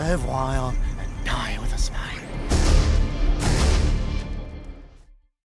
live wild, and die with a smile.